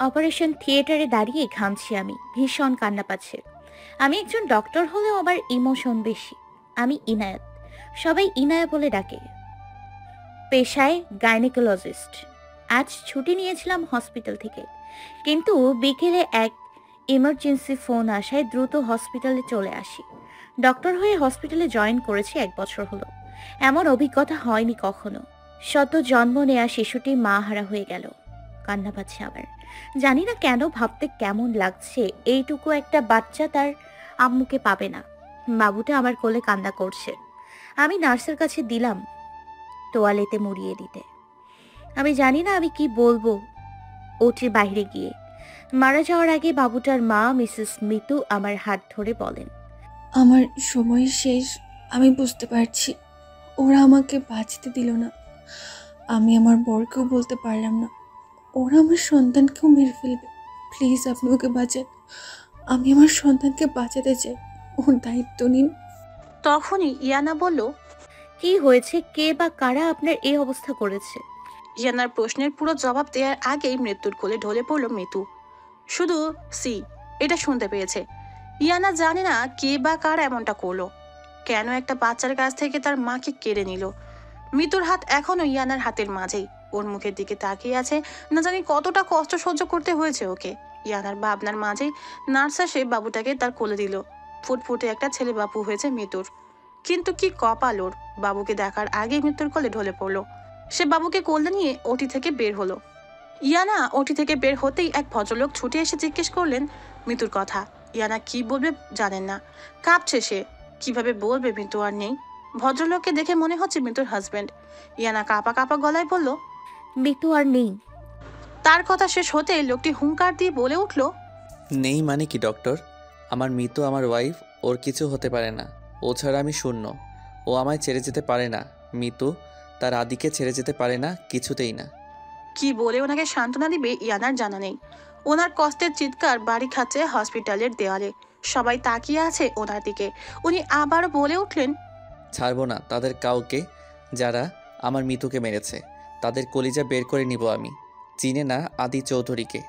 Operation থিয়েটারে দাঁড়িয়ে ঘামছি আমি, ভীষণ কান্না পাচ্ছে। আমি একজন ডক্টর হলেও আবার ইমোশন বেশি। আমি ইনায়াত। সবাই ইনায়া বলে ডাকে। পেশায় গাইনিকোলজিস্ট। আজ ছুটি নিয়েছিলাম হসপিটাল থেকে। কিন্তু বিকেলে এক ইমার্জেন্সি ফোন আসায় দ্রুত হসপিটালে চলে আসি। ডক্টর হয়ে হসপিটালে জয়েন করেছি এক বছর হলো। এমন অভিজ্ঞতা হয়নি কখনো। শত জন্ম নেয়া শিশুটি মা হারা হয়ে গেল। কান্না পাচ্ছে আবার জানি না কেন ভাবতে কেমন লাগছে, এইটুকু একটা বাচ্চা তার আম্মুকে পাবে না। বাবুটা আমার কোলে কান্না করছে। আমি নার্সের কাছে দিলাম তোয়ালেতে মুড়িয়ে দিতে। আমি জানি না আমি কি বলব ওটির বাইরে গিয়ে। মারা যাওয়ার আগে বাবুটার মা, মিসেস মিতু, আমার হাত ধরে বলেন, আমার সময় শেষ, আমি বুঝতে পারছি। ওরা আমাকে বাঁচতে দিল না। আমি আমার বরকেও বলতে পারলাম না। ওরা আমার সন্তানকেও মেরে ফেলবে। প্লিজ আপনি ওকে বাঁচান। আমি আমার সন্তানকে বাঁচাতে চাই। ওর দায়িত্ব নিন। তখনই ইয়ানা বলল, কি হয়েছে? কে বা কারা আপনার এই অবস্থা করেছে? ইয়ানার প্রশ্নের পুরো জবাব দেওয়ার আগেই মৃত্যুর কোলে ঢলে পড়ল মিতু। শুধু সি, এটা শুনতে পেয়েছে। ইয়ানা জানে না কে বা কার এমনটা করল। কেন একটা বাচ্চার কাছ থেকে তার মাকে কেড়ে নিল? মিতুর হাত এখনও ইয়ানার হাতের মাঝেই। ওর মুখের দিকে তাকিয়ে আছে। না জানি কতটা কষ্ট সহ্য করতে হয়েছে ওকে। ইয়ানার ভাবনার মাঝেই নার্স এসে বাবুটাকে তার কোলে দিল। ফুটফুটে একটা ছেলে বাপু হয়েছে মিতুর কিন্তু কি কপাল ওর? বাবুকে দেখার আগেই মৃত্যুর কোলে ঢলে পড়ল। সে বাবুকে কোলে নিয়ে ওটি থেকে বের হলো। ইয়ানা ওটি থেকে বের হতেই এক ভদ্রলোক ছুটে এসে জিজ্ঞেস করলেন, মৃত্যুর কথা? ইয়ানা কি বলবে জানেন না। কাঁপছে সে, কীভাবে বলবে মৃত্যু আর নেই? ভদ্রলোককে দেখে মনে হচ্ছে মৃত্যুর হাজবেন্ড ইয়ানা কাঁপা কাঁপা গলায় বলল মৃত্যু আর নেই। তার কথা শেষ হতে লোকটি হুঙ্কার দিয়ে বলে উঠল নেই মানে কি ডক্টর? আমার মৃত্যু আমার ওয়াইফ ওর কিছু হতে পারে না। ও ছাড়া আমি শূন্য। ও আমায় ছেড়ে যেতে পারে না। মিতু তার আদিকে ছেড়ে যেতে পারে না কিছুতেই না। কি বলে ওনাকে সান্ত্বনা দিবে ইয়ানার জানা নেই। ওনার কষ্টের চিৎকার বাড়ি খাচ্ছে হসপিটালের দেওয়ালে সবাই তাকিয়ে আছে ওনার দিকে। উনি আবার বলে উঠলেন ছাড়বো না তাদের কাউকে যারা আমার মিতুকে মেরেছে। তাদের কলিজা বের করে নিব আমি। চিনে না আদি চৌধুরীকে।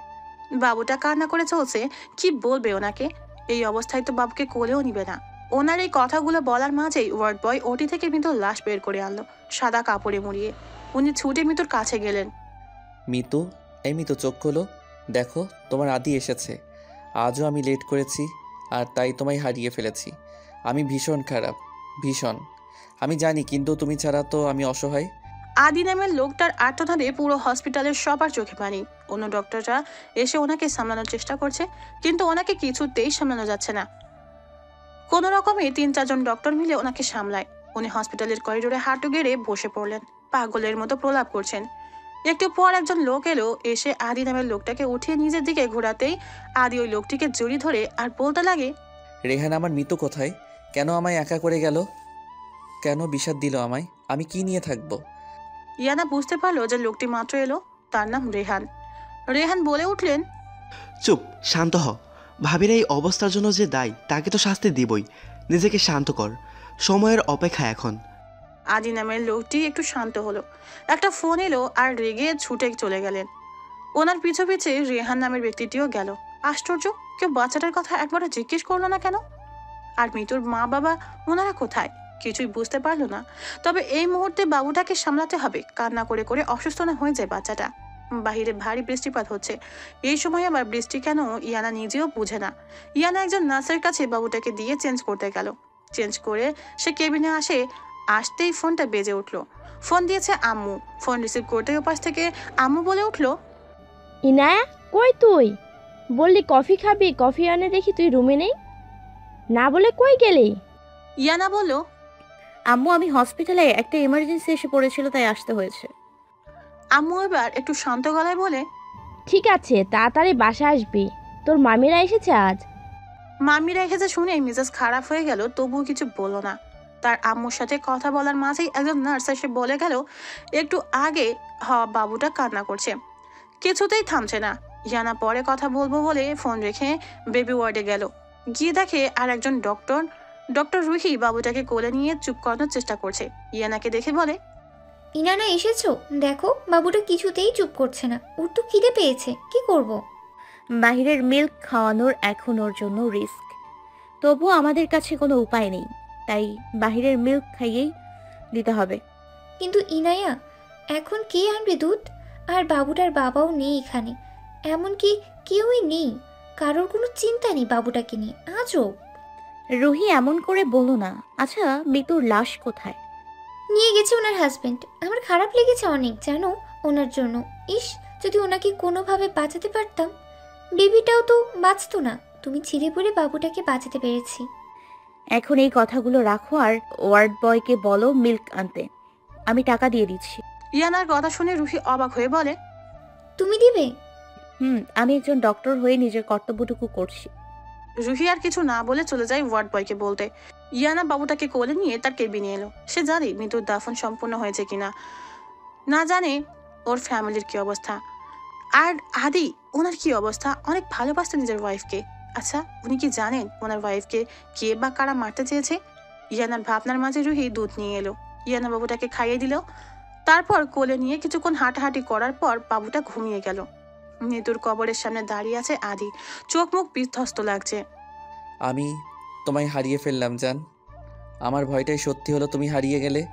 বাবুটা কান্না করে চলছে কি বলবে ওনাকে? এই অবস্থায় তো বাবুকে কোলেও নিবে না। ওনার এই কথাগুলো বলার মাঝেই ওয়ার্ড বয় ওটি থেকে মৃত্যুর লাশ বের করে আনলো সাদা কাপড়ে মুড়িয়ে। উনি ছুটে মৃত্যুর কাছে গেলেন। মিতু এই মিতু চোখ খোলো। দেখো তোমার আদি এসেছে। আজও আমি লেট করেছি আর তাই তোমায় হারিয়ে ফেলেছি। আমি ভীষণ খারাপ ভীষণ। আমি জানি কিন্তু তুমি ছাড়া তো আমি অসহায়। আদি নামের লোকটার আর্তনাদে পুরো হসপিটালের সবার চোখে পানি। অন্য ডক্টররা এসে ওনাকে সামলানোর চেষ্টা করছে, কিন্তু ওনাকে কিছুতেই সামলানো যাচ্ছে না। কোনো রকমে তিন চারজন ডক্টর মিলে ওনাকে সামলায়। উনি হসপিটালের করিডোরে হাঁটু গেড়ে বসে পড়লেন, পাগলের মতো প্রলাপ করছেন। একটু পর একজন লোক এলো, এসে আদি নামের লোকটাকে উঠিয়ে নিজের দিকে ঘোরাতেই আদি ওই লোকটিকে জড়ি ধরে আর বলতে লাগে, রেহান, আমার মৃত কোথায়? কেন আমায় একা করে গেল? কেন বিষাদ দিল আমায়? আমি কি নিয়ে থাকব? ইয়ানা বুঝতে পারল যে লোকটি মাত্র এলো তার নাম রেহান। রেহান বলে উঠলেন চুপ শান্ত হ। ভাবির এই অবস্থার জন্য যে দায়ী তাকে তো শাস্তি দিবই। নিজেকে শান্ত কর। সময়ের অপেক্ষা এখন। আদি নামের লোকটি একটু শান্ত হলো। একটা ফোন এলো আর রেগে ছুটে চলে গেলেন। ওনার পিছু পিছে রেহান নামের ব্যক্তিটিও গেল। আশ্চর্য কেউ বাচ্চাটার কথা একবারও জিজ্ঞেস করল না কেন? আর মিতুর মা বাবা ওনারা কোথায়? কিছুই বুঝতে পারল না। তবে এই মুহূর্তে বাবুটাকে সামলাতে হবে। কান্না করে করে অসুস্থ না হয়ে যায় বাচ্চাটা। বাহিরে ভারী বৃষ্টিপাত হচ্ছে। এই সময় আবার বৃষ্টি কেন ইয়ানা নিজেও বুঝে না। ইয়ানা একজন নার্সের কাছে বাবুটাকে দিয়ে চেঞ্জ করতে গেল। চেঞ্জ করে সে কেবিনে আসে আসতেই ফোনটা বেজে উঠল। ফোন দিয়েছে আম্মু। ফোন রিসিভ করতে ওপাশ থেকে আম্মু বলে উঠল ইনায়া কই তুই? বললি কফি খাবি কফি আনে দেখি তুই রুমে নেই? না বলে কই গেলি? ইয়ানা বলল আম্মু আমি হসপিটালে একটা ইমার্জেন্সি এসে পড়েছিল তাই আসতে হয়েছে। আম্মু এবার একটু শান্ত গলায় বলে ঠিক আছে তাড়াতাড়ি বাসা আসবি। তোর মামিরা এসেছে আজ? মামিরা এসেছে শুনে মিজাজ খারাপ হয়ে গেল তবুও কিছু বলল না। তার আম্মুর সাথে কথা বলার মাঝেই একজন নার্স এসে বলে গেল একটু আগে হওয়া বাবুটা কান্না করছে। কিছুতেই থামছে না। ইয়ানা পরে কথা বলব বলে ফোন রেখে বেবি ওয়ার্ডে গেল। গিয়ে দেখে আর একজন ডক্টর ডক্টর রুহি বাবুটাকে কোলে নিয়ে চুপ করানোর চেষ্টা করছে। ইয়ানাকে দেখে বলে ইনানা এসেছ? দেখো বাবুটা কিছুতেই চুপ করছে না। ওর তো খিদে পেয়েছে। কি করব। বাহিরের মিল্ক খাওয়ানোর এখন ওর জন্য রিস্ক তবুও আমাদের কাছে কোনো উপায় নেই। তাই বাহিরের মিল্ক খাইয়েই দিতে হবে। কিন্তু ইনায়া এখন কে আনবে দুধ? আর বাবুটার বাবাও নেই এখানে। এমনকি কেউই নেই। কারোর কোনো চিন্তা নেই বাবুটাকে নিয়ে। আজও রুহি এমন করে বলো না। আচ্ছা মিতুর লাশ কোথায়? নিয়ে গেছে ওনার হাজবেন্ড আমার খারাপ লেগেছে অনেক জানো? ওনার জন্য। ইস যদি ওনাকে কোনোভাবে বাঁচাতে পারতাম। বেবিটাও তো বাঁচতো না। তুমি ছিঁড়ে পড়ে বাবুটাকে বাঁচাতে পেরেছি। এখন এই কথাগুলো রাখো আর ওয়ার্ড বয়কে বলো মিল্ক আনতে। আমি টাকা দিয়ে দিচ্ছি। ইয়ানার কথা শুনে রুহি অবাক হয়ে বলে তুমি দিবে? হুম আমি একজন ডক্টর হয়ে নিজের কর্তব্যটুকু করছি। রুহি আর কিছু না বলে চলে যায় ওয়ার্ড বয়কে বলতে। ইয়ানা বাবুটাকে কোলে নিয়ে তার কেবিনে এলো। সে জানে মৃত্যুর দাফন সম্পূর্ণ হয়েছে কিনা। না জানে ওর ফ্যামিলির কি অবস্থা। আর আদি, ওনার কি অবস্থা? অনেক ভালোবাসতো নিজের ওয়াইফকে আচ্ছা উনি কি জানেন ওনার ওয়াইফকে কে বা কারা মারতে চেয়েছে? ইয়ানার ভাবনার মাঝে রুহি দুধ নিয়ে এলো। ইয়ানা বাবুটাকে খাইয়ে দিল। তারপর কোলে নিয়ে কিছুক্ষণ হাঁটাহাঁটি করার পর বাবুটা ঘুমিয়ে গেল। মৃত্যুর কবরের সামনে দাঁড়িয়ে আছে আদি। চোখ মুখ বিধ্বস্ত লাগছে। আমি তোমায় হারিয়ে ফেললাম জান। আমার ভয়টাই সত্যি হলো তুমি হারিয়ে গেলে।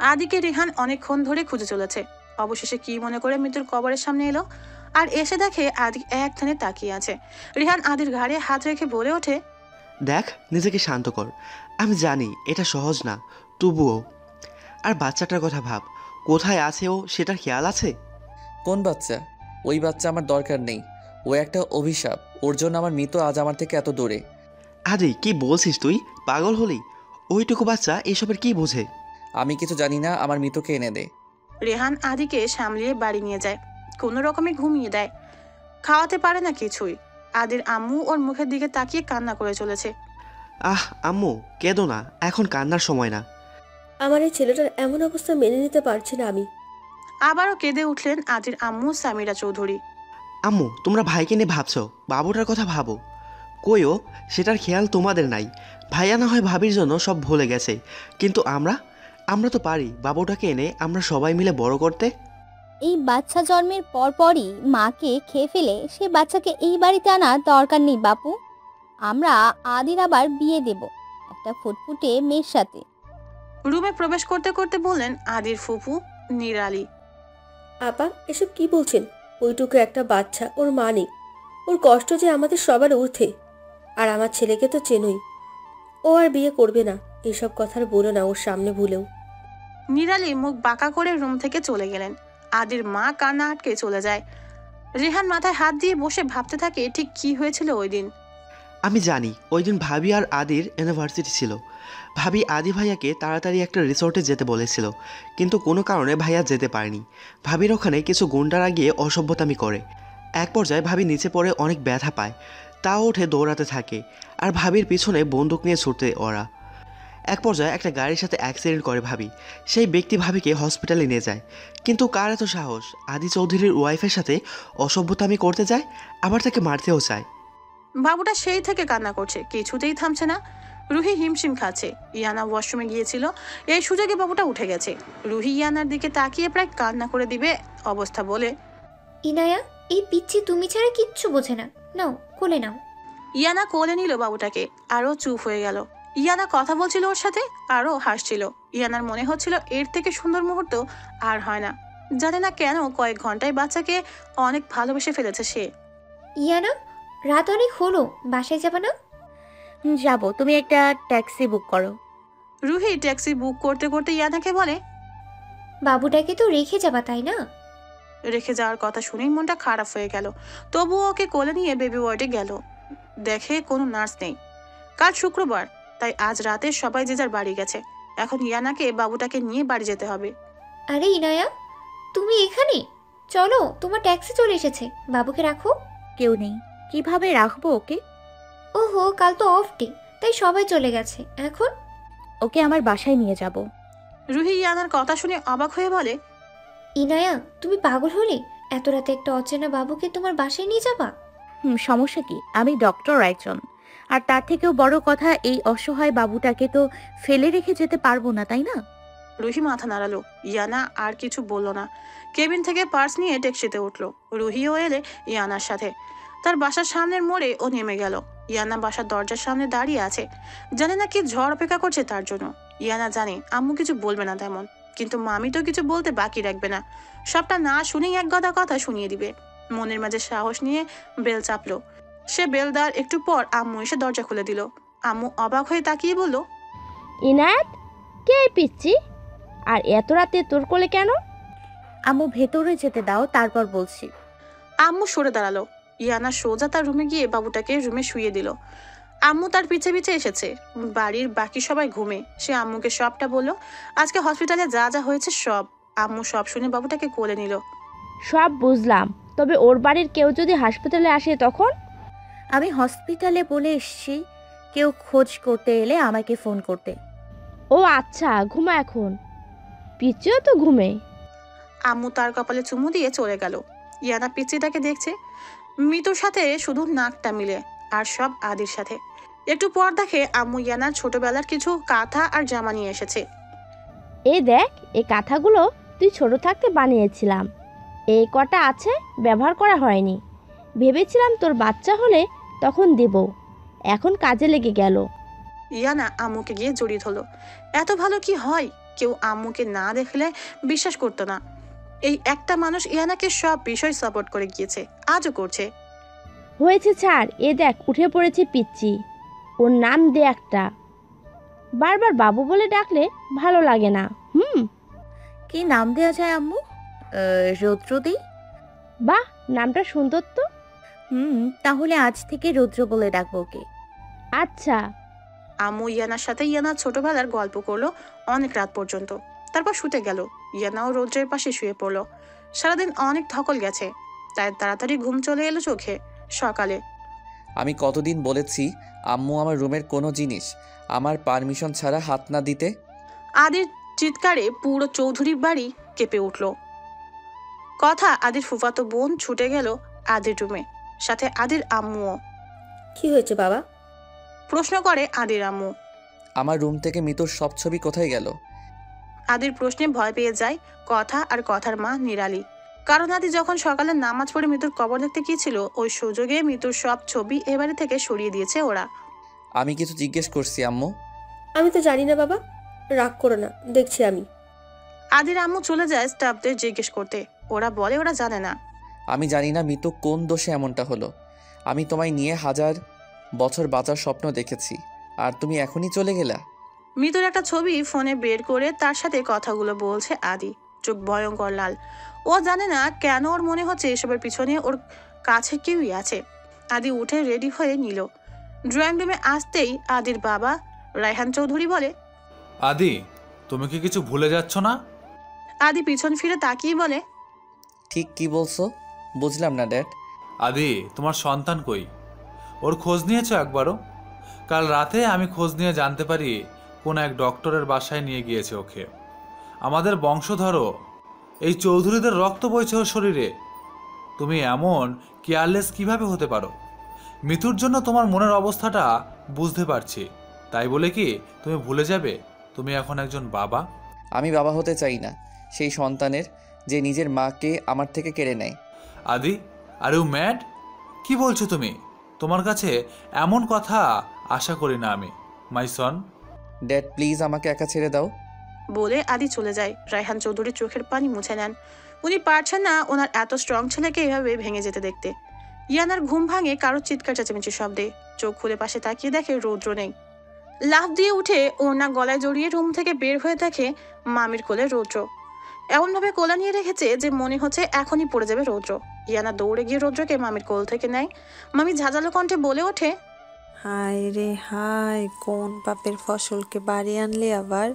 আদিকে রেহান অনেকক্ষণ ধরে খুঁজে চলেছে। অবশেষে কি মনে করে মৃত্যুর কবরের সামনে এলো? আর এসে দেখে আদি এক ধানে তাকিয়ে আছে। রেহান আদির ঘাড়ে হাত রেখে বলে ওঠে দেখ নিজেকে শান্ত কর। আমি জানি এটা সহজ না তবুও। আর বাচ্চাটার কথা ভাব কোথায় আছে ও সেটার খেয়াল আছে? কোন বাচ্চা? ওই বাচ্চা আমার দরকার নেই। ও একটা অভিশাপ। ওর জন্য আমার মৃত আজ আমার থেকে এত দূরে। আদি কি বলছিস তুই? পাগল হলি? ওইটুকু বাচ্চা এসবের কি বোঝে? আমি কিছু জানি না আমার মৃতকে এনে দে। রেহান আদিকে সামলিয়ে বাড়ি নিয়ে যায়। কোনো রকমে ঘুমিয়ে দেয়। খাওয়াতে পারে না কিছুই। আদির আম্মু ওর মুখের দিকে তাকিয়ে কান্না করে চলেছে। আহ আম্মু কেঁদো না। এখন কান্নার সময় না। আমার এই ছেলেটার এমন অবস্থা মেনে নিতে পারছি না আমি। আবারও কেঁদে উঠলেন আদির আম্মু সামিরা চৌধুরী। আম্মু তোমরা ভাইকে নিয়ে ভাবছ বাবুটার কথা ভাবো। কইও সেটার খেয়াল তোমাদের নাই। ভাইয়া না হয় ভাবির জন্য সব ভুলে গেছে। কিন্তু আমরা? আমরা তো পারি বাবুটাকে এনে আমরা সবাই মিলে বড় করতে। এই বাচ্চা জন্মের পরপরই মাকে খেয়ে ফেলে সে বাচ্চাকে এই বাড়িতে আনা দরকার নেই বাপু। আমরা আদির আবার বিয়ে দেব একটা ফুটফুটে মেয়ের সাথে। রুমে প্রবেশ করতে করতে বললেন আদির ফুফু নিরালি। আপা এসব কি বলছেন? ওইটুকু একটা বাচ্চা ওর মা নেই। ওর কষ্ট যে আমাদের সবার ঊর্ধ্বে। আর আমার ছেলেকে তো চেনই। ও আর বিয়ে করবে না। এসব কথার বলো না ওর সামনে ভুলেও। নিরালি মুখ বাঁকা করে রুম থেকে চলে গেলেন। আদির মা কান্না আটকে চলে যায়। রেহান মাথায় হাত দিয়ে বসে ভাবতে থাকে ঠিক কি হয়েছিল ওই দিন। আমি জানি ওই দিন ভাবি আর আদির ইউনিভার্সিটি ছিল। ভাবি আদি ভাইয়াকে তাড়াতাড়ি একটা রিসোর্টে যেতে বলেছিল, কিন্তু কোনো কারণে ভাইয়া যেতে পারেনি। ভাবির ওখানে কিছু গুন্ডারা গিয়ে অসভ্যতামি করে। এক পর্যায়ে ভাবি নিচে পড়ে অনেক ব্যথা পায়, তাও উঠে দৌড়াতে থাকে, আর ভাবির পিছনে বন্দুক নিয়ে ছুটতে ওরা। এক পর্যায়ে একটা গাড়ির সাথে অ্যাক্সিডেন্ট করে ভাবি, সেই ব্যক্তি ভাবিকে হসপিটালে নিয়ে যায়। কিন্তু কার এত সাহস? আদি চৌধুরীর ওয়াইফের সাথে অসভ্যতামি করতে যায়, আবার তাকে মারতেও চায়। বাবুটা সেই থেকে কান্না করছে, কিছুতেই থামছে না। রুহি হিমশিম খাচ্ছে। ইয়ানা ওয়াশরুমে গিয়েছিল। এই সুযোগে বাবুটা উঠে গেছে। রুহি ইয়ানার দিকে তাকিয়ে প্রায় কান্না করে দিবে অবস্থা বলে। ইনায়া এই পিচ্ছি তুমি ছাড়া কিচ্ছু বোঝে না। নাও কোলে নাও। ইয়ানা কোলে নিল বাবুটাকে। আরও চুপ হয়ে গেল। ইয়ানা কথা বলছিল ওর সাথে আরও হাসছিল। ইয়ানার মনে হচ্ছিল এর থেকে সুন্দর মুহূর্ত আর হয় না। জানে না কেন কয়েক ঘন্টায় বাচ্চাকে অনেক ভালোবেসে ফেলেছে সে। ইয়ানা রাত অনেক হলো। বাসায় যাবে না? যাব। তুমি একটা ট্যাক্সি বুক করো। রুহি ট্যাক্সি বুক করতে করতে ইয়ানাকে বলে বাবুটাকে তো রেখে যাবা তাই না? রেখে যাওয়ার কথা শুনেই মনটা খারাপ হয়ে গেল। তবুও ওকে কোলে নিয়ে বেবি ওয়ার্ডে গেল। দেখে কোনো নার্স নেই। কাল শুক্রবার তাই আজ রাতে সবাই যে যার বাড়ি গেছে। এখন ইয়ানাকে বাবুটাকে নিয়ে বাড়ি যেতে হবে। আরে ইনায়া তুমি এখানে? চলো তোমার ট্যাক্সি চলে এসেছে। বাবুকে রাখো। কেউ নেই। কীভাবে রাখব ওকে? ওহো কাল তো অফ ডে তাই সবাই চলে গেছে। এখন? ওকে আমার বাসায় নিয়ে যাব। রুহি ইয়ানার কথা শুনে অবাক হয়ে বলে ইনায়া তুমি পাগল হলে? এত রাতে একটা অচেনা বাবুকে তোমার বাসায় নিয়ে যাবা? হুম সমস্যা কি? আমি ডক্টর একজন। আর তার থেকেও বড় কথা এই অসহায় বাবুটাকে তো ফেলে রেখে যেতে পারব না তাই না? রুহি মাথা নাড়ালো। ইয়ানা আর কিছু বলল না। কেবিন থেকে পার্স নিয়ে ট্যাক্সিতে উঠল। রুহিও এলে ইয়ানার সাথে। তার বাসার সামনের মোড়ে ও নেমে গেল। ইয়ানা বাসার দরজার সামনে দাঁড়িয়ে আছে। জানে না কি ঝড় অপেক্ষা করছে তার জন্য। ইয়ানা জানে আম্মু কিছু বলবে না তেমন। কিন্তু মামি তো কিছু বলতে বাকি রাখবে না। সবটা না শুনেই এক গাদা কথা শুনিয়ে দিবে। মনের মাঝে সাহস নিয়ে বেল চাপলো। সে বেল দেওয়ার একটু পর আম্মু এসে দরজা খুলে দিল। আম্মু অবাক হয়ে তাকিয়ে বলল ইনায়াত কে পিচ্ছি? আর এত রাতে তোর কোলে কেন? আম্মু ভেতরে যেতে দাও তারপর বলছি। আম্মু সরে দাঁড়াল। ইয়ানা সোজা তার রুমে গিয়ে বাবুটাকে রুমে শুয়ে দিল। আম্মু তার পিছে পিছে এসেছে। বাড়ির বাকি সবাই ঘুমে। সে আম্মুকে সবটা বলল আজকে হসপিটালে যা যা হয়েছে সব। আম্মু সব শুনে বাবুটাকে কোলে নিল। সব বুঝলাম। তবে ওর বাড়ির কেউ যদি হাসপাতালে আসে তখন? আমি হসপিটালে বলে এসেছি কেউ খোঁজ করতে এলে আমাকে ফোন করতে। ও আচ্ছা ঘুমা এখন। পিচ্ছিও তো ঘুমে। আম্মু তার কপালে চুমু দিয়ে চলে গেল। ইয়ানা পিচিটাকে দেখছে মিতুর সাথে শুধু নাকটা মিলে আর সব আদির সাথে। একটু পর দেখে আম্মু ইয়ানার ছোটবেলার কিছু কাঁথা আর জামা নিয়ে এসেছে। এই দেখ এই কাঁথাগুলো তুই ছোট থাকতে বানিয়েছিলাম। এই কটা আছে ব্যবহার করা হয়নি। ভেবেছিলাম তোর বাচ্চা হলে তখন দেব। এখন কাজে লেগে গেল। ইয়ানা আম্মুকে গিয়ে জড়িয়ে ধরলো। এত ভালো কি হয়? কেউ আম্মুকে না দেখলে বিশ্বাস করতো না। এই একটা মানুষ ইয়ানাকে সব বিষয় সাপোর্ট করে গিয়েছে আজও করছে। হয়েছে ছাড় এ দেখ উঠে পড়েছে পিচ্ছি ওর নাম দে একটা। বারবার বাবু বলে ডাকলে ভালো লাগে না হুম? কি নাম দেওয়া যায় আম্মু? আহ, রৌদ্র দিই বাহ নামটা সুন্দর তো। হুম তাহলে আজ থেকে রৌদ্র বলে ডাকবো ওকে। আচ্ছা। আম্মু ইয়ানার সাথে ইয়ানা ছোটবেলার গল্প করল অনেক রাত পর্যন্ত তারপর শুতে গেল। ইয়ানাও রৌদ্রের পাশে শুয়ে পড়ল। সারাদিন অনেক ধকল গেছে তাই তাড়াতাড়ি ঘুম চলে এলো চোখে সকালে। আমি কতদিন বলেছি আম্মু আমার রুমের কোনো জিনিস আমার পারমিশন ছাড়া হাত না দিতে? আদির চিৎকারে পুরো চৌধুরী বাড়ি কেঁপে উঠল। কথা আদির ফুফাতো বোন ছুটে গেল আদির রুমে সাথে আদির আম্মুও। কি হয়েছে বাবা? প্রশ্ন করে আদির আম্মু। আমার রুম থেকে মিতুর সব ছবি কোথায় গেল? আদির প্রশ্নে ভয় পেয়ে যায় কথা আর কথার মা নিরালি। কারণ আদি যখন সকালে নামাজ পড়ে মৃত্যুর কবর দেখতে গিয়েছিল ওই সুযোগে মৃত্যুর সব ছবি এবারে থেকে সরিয়ে দিয়েছে ওরা। আমি কিছু জিজ্ঞেস করছি আম্মু। আমি তো জানি না বাবা। রাগ করো না দেখছি আমি। আদির আম্মু চলে যায় স্টাফদের জিজ্ঞেস করতে। ওরা বলে ওরা জানে না। আমি জানি না মিতু কোন দোষে এমনটা হলো। আমি তোমায় নিয়ে হাজার বছর বাঁচার স্বপ্ন দেখেছি। আর তুমি এখনই চলে গেলা? মৃত্যুর একটা ছবি ফোনে বের করে তার সাথে কথাগুলো বলছে আদি। চোখ ভয়ঙ্কর লাল। ও জানে না কেন ওর মনে হচ্ছে এসবের পিছনে ওর কাছে কেউই আছে। আদি উঠে রেডি হয়ে নিল। ড্রয়িং রুমে আসতেই আদির বাবা রায়হান চৌধুরী বলে আদি তুমি কি কিছু ভুলে যাচ্ছ না? আদি পিছন ফিরে তাকিয়ে বলে ঠিক কি বলছো? বুঝলাম না ড্যাড আদি তোমার সন্তান কই? ওর খোঁজ নিয়েছো একবারও? কাল রাতে আমি খোঁজ নিয়ে জানতে পারি কোন এক ডক্টরের বাসায় নিয়ে গিয়েছে ওকে। আমাদের বংশধরও। এই চৌধুরীদের রক্ত বইছে ওর শরীরে। তুমি এমন কেয়ারলেস কীভাবে হতে পারো? মৃত্যুর জন্য তোমার মনের অবস্থাটা বুঝতে পারছি। তাই বলে কি তুমি ভুলে যাবে? তুমি এখন একজন বাবা? আমি বাবা হতে চাই না। সেই সন্তানের যে নিজের মাকে আমার থেকে কেড়ে নেয়। আদি আর ইউ ম্যাড? কি বলছো তুমি? তোমার কাছে এমন কথা আশা করি না আমি। মাই সন ড্যাড প্লিজ আমাকে একা ছেড়ে দাও। বলে আদি চলে যায়। রায়হান চৌধুরীর চোখের পানি মুছে নেন। উনি পারছেন না ওনার এত স্ট্রং ছেলেকে এভাবে ভেঙে যেতে দেখতে। ইয়ানার ঘুম ভাঙে কারও চিৎকার চেঁচামেচি শব্দে। চোখ খুলে পাশে তাকিয়ে দেখে রৌদ্র নেই। লাফ দিয়ে উঠে ওনা গলায় জড়িয়ে রুম থেকে বের হয়ে দেখে মামির কোলে রৌদ্র। এমনভাবে কোলা নিয়ে রেখেছে যে মনে হচ্ছে এখনই পড়ে যাবে রৌদ্র। ইয়ানা দৌড়ে গিয়ে রৌদ্রকে মামির কোল থেকে নেয়। মামি ঝাঁঝালো কণ্ঠে বলে ওঠে হায় রে হায়, কোন পাপের ফসলকে বাড়ি আনলে আবার?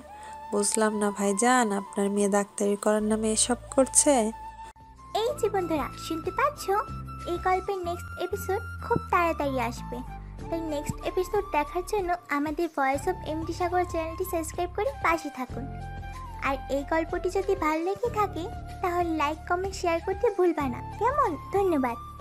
বুঝলাম না ভাইজান, আপনার মেয়ে ডাক্তারি করার নামে এসব করছে। এই যে বন্ধুরা, শুনতে পাচ্ছ? এই গল্পের নেক্সট এপিসোড খুব তাড়াতাড়ি আসবে। তাই নেক্সট এপিসোড দেখার জন্য আমাদের ভয়েস অফ এমডি সাগর চ্যানেলটি সাবস্ক্রাইব করে পাশে থাকুন। আর এই গল্পটি যদি ভালো লেগে থাকে, তাহলে লাইক কমেন্ট শেয়ার করতে ভুলবা না। কেমন? ধন্যবাদ।